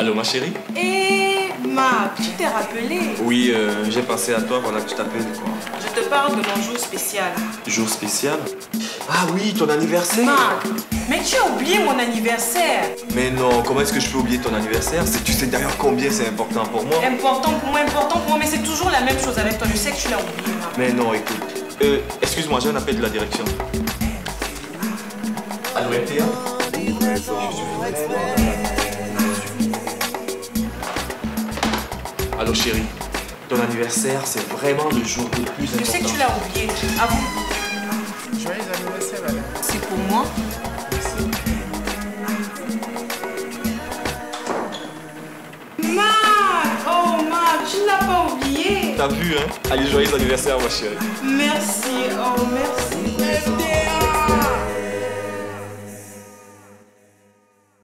Allô, ma chérie Eh, Marc, tu t'es rappelé Oui, euh, j'ai pensé à toi, voilà que je t'appelle, quoi. Je te parle de mon jour spécial. Jour spécial Ah oui, ton anniversaire Marc, mais tu as oublié mon anniversaire. Mais non, comment est-ce que je peux oublier ton anniversaire tu sais d'ailleurs combien c'est important pour moi Important pour moi, important pour moi, mais c'est toujours la même chose avec toi. Je sais que tu l'as oublié, Marc. Mais non, écoute. Euh, excuse-moi, j'ai un appel de la direction. Allô, RTA Allô, chérie. Ton anniversaire, c'est vraiment le jour le plus important. Je sais que tu l'as oublié. Avoue, Joyeux anniversaire, madame. c'est pour moi. Marc, oh Marc, tu ne l'as pas oublié. T'as vu, hein? Allez, joyeux anniversaire, ma chérie. Merci, oh merci.